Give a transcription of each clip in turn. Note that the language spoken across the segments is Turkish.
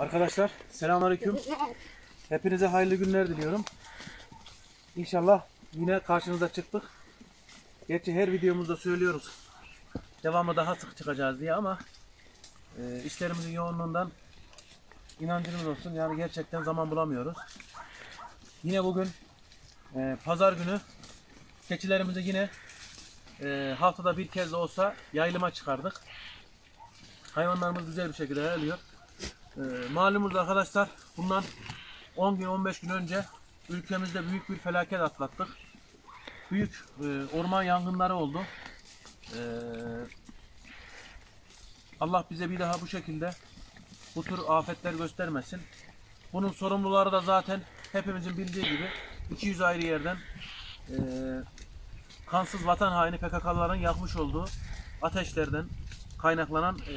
Arkadaşlar selamünaleyküm. Hepinize hayırlı günler diliyorum. İnşallah yine karşınıza çıktık. Gerçi her videomuzda söylüyoruz. Devamı daha sık çıkacağız diye ama e, işlerimizin yoğunluğundan inancınız olsun. Yani gerçekten zaman bulamıyoruz. Yine bugün e, pazar günü keçilerimizi yine e, haftada bir kez de olsa yayılıma çıkardık. Hayvanlarımız güzel bir şekilde yayılıyor. E, malumunuz arkadaşlar bundan 10 gün 15 gün önce ülkemizde büyük bir felaket atlattık. Büyük e, orman yangınları oldu. E, Allah bize bir daha bu şekilde bu tür afetler göstermesin. Bunun sorumluları da zaten hepimizin bildiği gibi 200 ayrı yerden e, kansız vatan haini PKK'ların yakmış olduğu ateşlerden kaynaklanan e,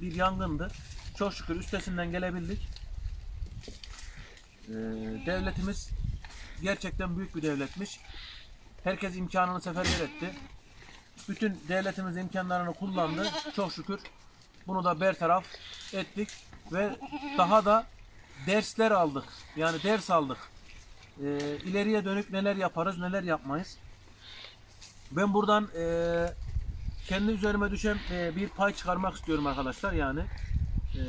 bir yangındı. Çok şükür üstesinden gelebildik. E, devletimiz gerçekten büyük bir devletmiş. Herkes imkanını seferber etti. Bütün devletimiz imkanlarını kullandı. Çok şükür bunu da bertaraf ettik ve daha da dersler aldık. Yani ders aldık. E, ileriye dönük neler yaparız, neler yapmayız. Ben buradan e, kendi üzerime düşen e, bir pay çıkarmak istiyorum arkadaşlar. Yani e,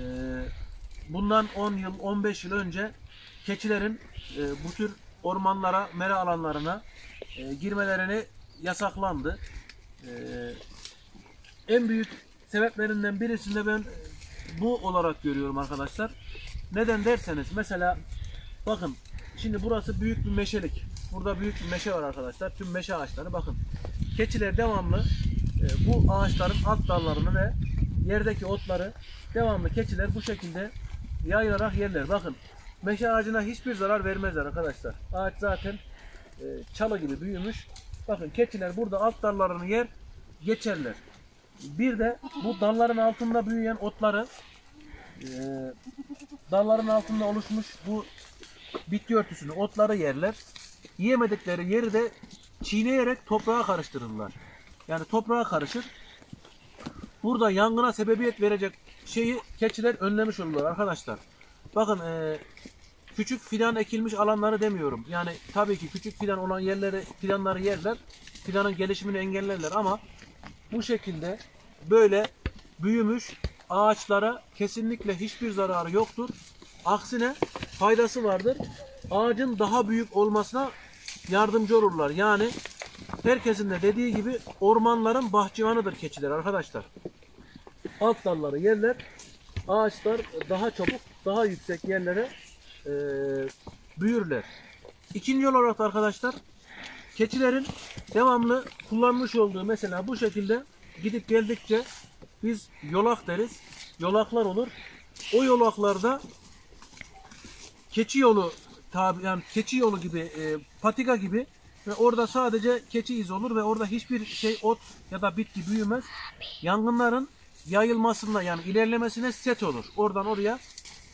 bundan 10 yıl, 15 yıl önce keçilerin e, bu tür ormanlara, mera alanlarına e, girmelerini yasaklandı. E, en büyük sebeplerinden birisinde ben bu olarak görüyorum arkadaşlar. Neden derseniz mesela bakın şimdi burası büyük bir meşelik. Burada büyük bir meşe var arkadaşlar. Tüm meşe ağaçları bakın. Keçiler devamlı bu ağaçların alt dallarını ve yerdeki otları devamlı keçiler bu şekilde yayılarak yerler. Bakın meşe ağacına hiçbir zarar vermezler arkadaşlar. Ağaç zaten e, çalı gibi büyümüş. Bakın keçiler burada alt dallarını yer geçerler. Bir de bu dalların altında büyüyen otları e, dalların altında oluşmuş bu bitki örtüsünü, otları yerler. Yiyemedikleri yeri de çiğneyerek toprağa karıştırırlar. Yani toprağa karışır. Burada yangına sebebiyet verecek şeyi keçiler önlemiş olurlar arkadaşlar. Bakın e, küçük fidan ekilmiş alanları demiyorum. Yani tabii ki küçük fidan olan yerleri fidanları yerler. Fidanın gelişimini engellerler ama bu şekilde böyle büyümüş ağaçlara kesinlikle hiçbir zararı yoktur. Aksine faydası vardır. Ağacın daha büyük olmasına yardımcı olurlar. Yani herkesin de dediği gibi ormanların bahçıvanıdır keçiler arkadaşlar. Alt dalları yerler. Ağaçlar daha çabuk, daha yüksek yerlere e, büyürler. İkinci olarak da arkadaşlar keçilerin devamlı kullanmış olduğu mesela bu şekilde gidip geldikçe biz yolak deriz. Yolaklar olur. O yolaklarda keçi yolu tabi yani keçi yolu gibi e, patika gibi ve orada sadece keçi izi olur ve orada hiçbir şey ot ya da bitki büyümez. Yangınların yayılmasına yani ilerlemesine set olur. Oradan oraya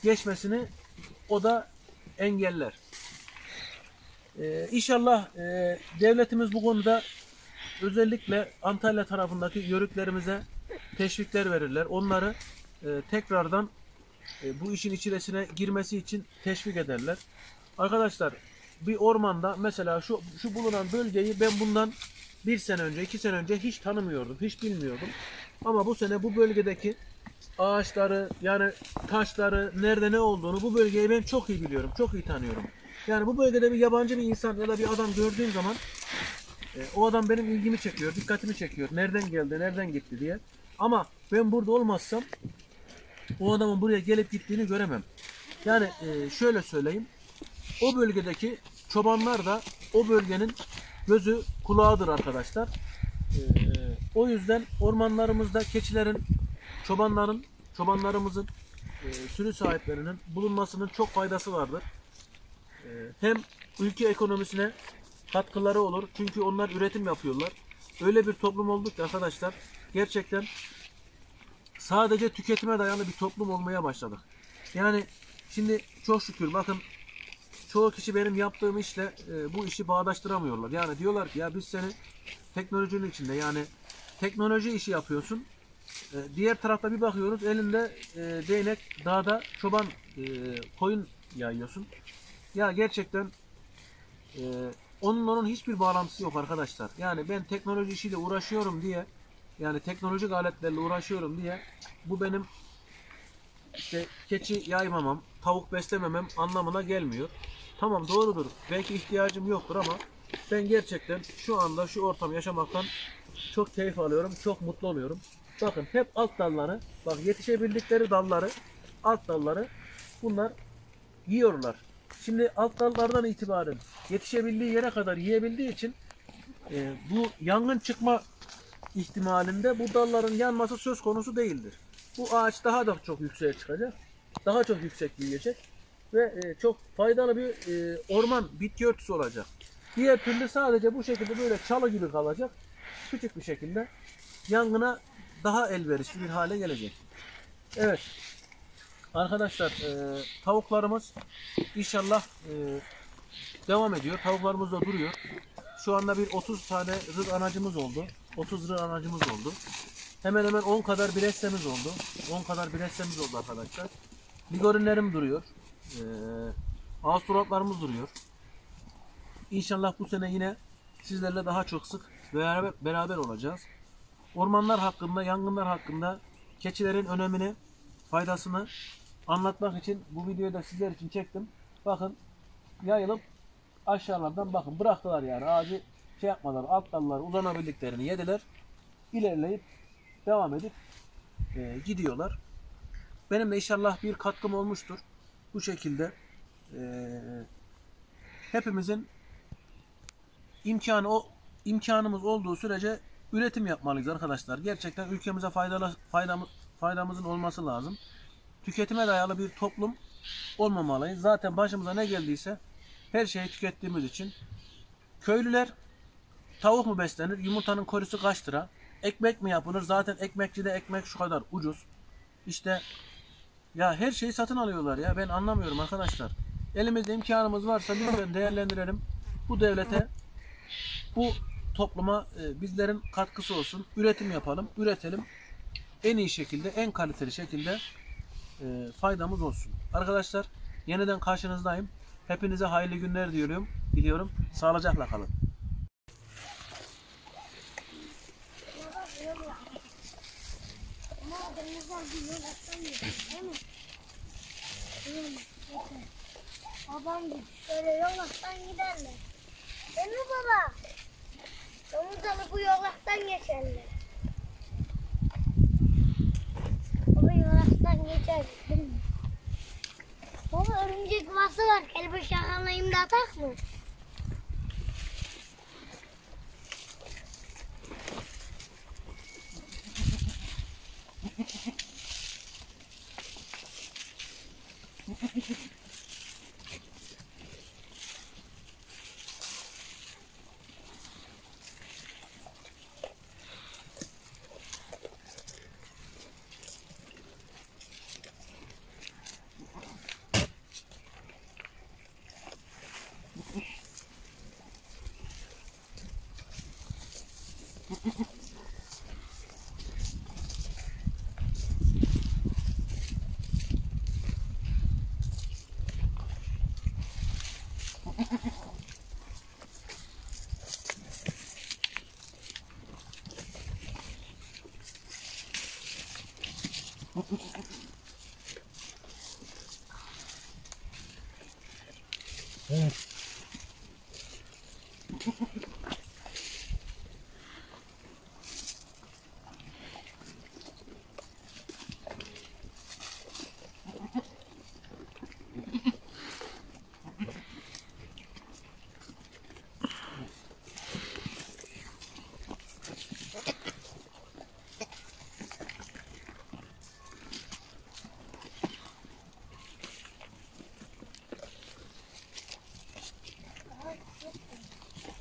geçmesini o da engeller. Ee, inşallah e, devletimiz bu konuda özellikle Antalya tarafındaki yörüklerimize teşvikler verirler. Onları e, tekrardan e, bu işin içerisine girmesi için teşvik ederler. Arkadaşlar bir ormanda mesela şu şu bulunan bölgeyi ben bundan bir sene önce, iki sene önce hiç tanımıyordum, hiç bilmiyordum. Ama bu sene bu bölgedeki ağaçları, yani taşları, nerede ne olduğunu bu bölgeyi ben çok iyi biliyorum, çok iyi tanıyorum. Yani bu bölgede bir yabancı bir insan ya da bir adam gördüğüm zaman e, o adam benim ilgimi çekiyor, dikkatimi çekiyor. Nereden geldi, nereden gitti diye. Ama ben burada olmazsam o adamın buraya gelip gittiğini göremem. Yani e, şöyle söyleyeyim. O bölgedeki çobanlar da o bölgenin gözü kulağıdır arkadaşlar. E, o yüzden ormanlarımızda keçilerin, çobanların, çobanlarımızın, e, sürü sahiplerinin bulunmasının çok faydası vardır. E, hem ülke ekonomisine katkıları olur. Çünkü onlar üretim yapıyorlar. Öyle bir toplum olduk ki arkadaşlar gerçekten sadece tüketime dayalı bir toplum olmaya başladık. Yani şimdi çok şükür bakın çoğu kişi benim yaptığım işle e, bu işi bağdaştıramıyorlar. Yani diyorlar ki ya biz seni teknolojinin içinde yani teknoloji işi yapıyorsun. E, diğer tarafta bir bakıyoruz elinde e, değnek dağda çoban e, koyun yayıyorsun. Ya gerçekten e, onun onun hiçbir bağlantısı yok arkadaşlar. Yani ben teknoloji işiyle uğraşıyorum diye yani teknolojik aletlerle uğraşıyorum diye bu benim işte keçi yaymamam, tavuk beslememem anlamına gelmiyor. Tamam doğrudur. Belki ihtiyacım yoktur ama ben gerçekten şu anda şu ortam yaşamaktan çok keyif alıyorum. Çok mutlu oluyorum. Bakın hep alt dalları, bak yetişebildikleri dalları, alt dalları bunlar yiyorlar. Şimdi alt dallardan itibaren yetişebildiği yere kadar yiyebildiği için e, bu yangın çıkma ihtimalinde bu dalların yanması söz konusu değildir. Bu ağaç daha da çok yükseğe çıkacak. Daha çok yüksek büyüyecek ve e, çok faydalı bir e, orman bitki örtüsü olacak. Diğer türlü sadece bu şekilde böyle çalı gibi kalacak. Küçük bir şekilde yangına daha elverişli bir hale gelecek. Evet. Arkadaşlar e, tavuklarımız inşallah devam ediyor. Tavuklarımız da duruyor. Şu anda bir 30 tane rır anacımız oldu. 30 rır anacımız oldu. Hemen hemen 10 kadar biressemiz oldu. 10 kadar biressemiz oldu arkadaşlar. Ligorinlerim duruyor. Ee, Avustraloplarımız duruyor. İnşallah bu sene yine sizlerle daha çok sık beraber, beraber olacağız. Ormanlar hakkında, yangınlar hakkında keçilerin önemini, faydasını anlatmak için bu videoyu da sizler için çektim. Bakın yayılıp aşağılardan bakın bıraktılar yani ağacı şey yapmadan alt dalları uzanabildiklerini yediler. İlerleyip devam edip e, gidiyorlar. Benim de inşallah bir katkım olmuştur. Bu şekilde e, hepimizin imkanı o imkanımız olduğu sürece üretim yapmalıyız arkadaşlar. Gerçekten ülkemize faydalı faydamız faydamızın olması lazım. Tüketime dayalı bir toplum olmamalıyız. Zaten başımıza ne geldiyse her şeyi tükettiğimiz için köylüler tavuk mu beslenir? Yumurtanın korusu kaç lira? Ekmek mi yapılır? Zaten ekmekçide ekmek şu kadar ucuz. İşte ya her şeyi satın alıyorlar ya. Ben anlamıyorum arkadaşlar. Elimizde imkanımız varsa lütfen değerlendirelim. Bu devlete, bu topluma e, bizlerin katkısı olsun. Üretim yapalım, üretelim. En iyi şekilde, en kaliteli şekilde e, faydamız olsun. Arkadaşlar yeniden karşınızdayım. Hepinize hayırlı günler diliyorum. Diliyorum. Sağlıcakla kalın. Babam gibi şöyle yolaktan giderler. Değil mi baba? Domuzları bu yolaktan geçerler. Baba yolaktan geçer değil mi? Baba örümcek yuvası var. Kelebek yakalayayım da atak mı? Mm-hmm.